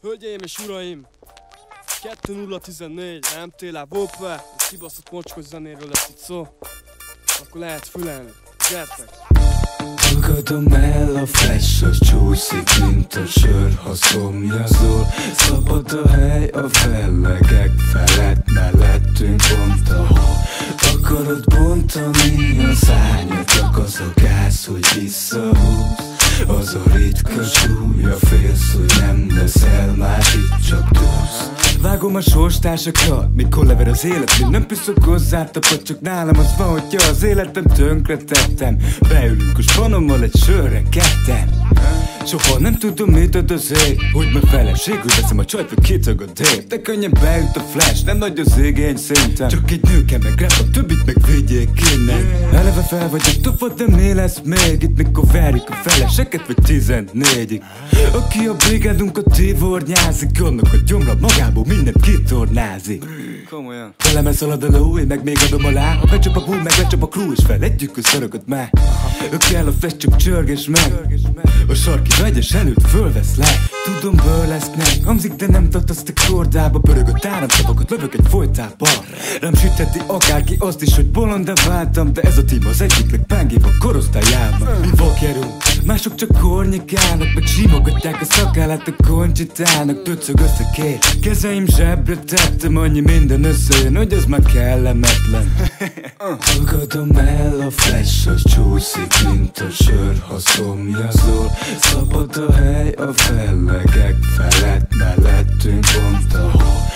Hölgyeim és uraim, 2014, MTLA, Vopve, és kibaszott mocskos zenéről lesz itt szó. Akkor lehet fülelni. Gyertek! Tagadom el a flash, az csúszik, mint a sör, ha szomjazol Szabad a hely a fellegek felett, mellettünk pont ahol Akarod bontani a szányat, csak az a gáz, hogy visszahúz Az a ritka súly, a félsz, hogy nem leszel más, itt csak túlsz Vágom a sorstársakra, mikor lever az élet Még nem piszok hozzátapat, csak nálam az van, hogyha az életem tönkre tettem Beülünk a spanommal egy sörre ketten Soha nem tudom mit ad az ég. Hogy meg feleségül veszem a csajt, vagy kitag a dép De könnyen beüt a flash, nem nagy az igény szinten. Csak egy nő kell meg rap, a többit meg vigyék innen. Eleve fel vagyok topod, de mi lesz még? Itt mikor verjük a feleseket, vagy tizennégyig? Aki a brigádunkat tivornyázik Annak a gyomra magából mindent kitornázik. Komolyan. Velem szalad a ló, én meg még adom alá. Ha becsap a bull, meg becsap a crew És feledjük a szaragot már Ők kell a fest, csak csörges meg. A sarki vegyes előtt fölvesz le. Tudom bőlesznek, hangzik, de nem tart azt a kordába Pörög a táram, szavakat lövök egy folytába. Rám sütheti akárki azt is, hogy bolondá váltam De ez a tím az egyik legpengébb a korosztályában. Mi vakjerünk, mások csak kornyikálnak Meg simogatják a szakállát a koncsitálnak Döcög összekér, kezeim zsebre tettem Annyi minden összejön, hogy az már kellemetlen. Tagadom el a flash, az csúszik, mint a sör, ha szomjazol. Szabad a hely a fellegek felett, mellettünk pont ahol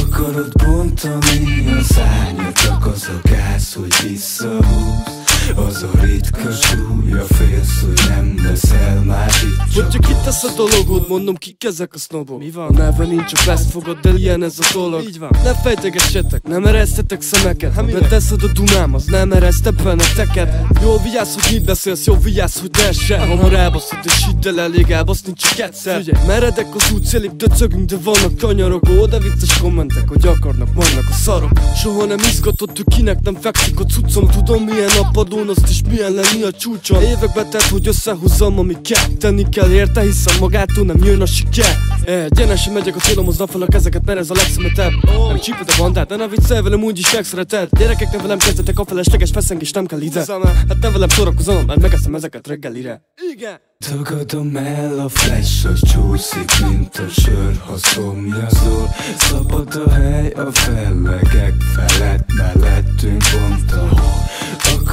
Akarod bontani a szányat, csak az a gáz, hogy visszahúz Az a ritka súly, a félsz, hogy nem leszel más itt csak Hogyha kitesz a dologod, mondom kik ezek a sznobok Mi van? A neve nincs, csak ezt fogod el, ilyen ez a dolog. Így van. Ne fejtegessetek, nem eresztetek szemeket. Ha beteszed a dumám, az nem ereszte benneteket Jól vigyázz, hogy mit beszélsz, jól vigyázz, hogy ne se Hamar elbaszod, és hidd el, elég elbaszni csak egyszer. Figyelj, meredek az út szélig, döcögünk, de vannak kanyarogó De vicces kommentek, hogy akarnak, vannak a szarok. Soha nem izgatott, hogy kinek nem fekszik a cuccom Tudom milyen napadón, azt is milyen lenni a csúcson? Évekbe telt, hogy összehozzam, ami kell. Tenni kell érte, hiszen magától nem jön a siker. Egyenesen megyek a célomhoz nap fel a kezeket, mert ez a legszemetebb. Nem csíped a bandát, de ne viccelj velem, úgyis megszereted Gyerekek, ne velem kezdetek a felesleges feszengés, nem kell ide. Hát ne velem szórakozom, mert megeszem ezeket reggelire. Igen. Tagadom el a flash, az csúszik, mint a sör, ha szomjazol. Szabad a hely a fellegek felett, mellettünk pont ahol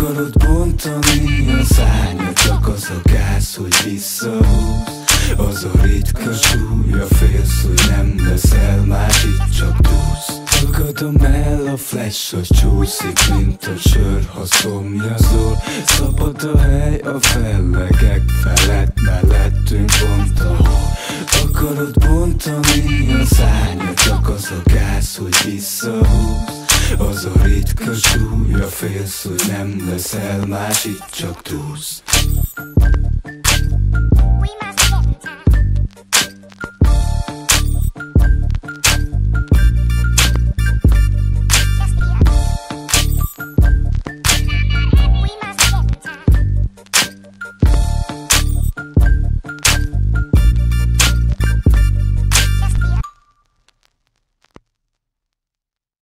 Akarod bontani? A szányat, csak az a gáz, hogy visszahúz. Az a ritka súly, a félsz, hogy nem leszel más, itt csak túlsz Tagadom el a flash, az csúszik, mint a sör, ha szomjazol. Szabad a hely a fellegek felett, mellettünk pont ahol Akarod bontani? A szányat, csak az a gáz, hogy visszahúz az a ritka súlyra félsz, hogy nem leszel más, itt csak túlsz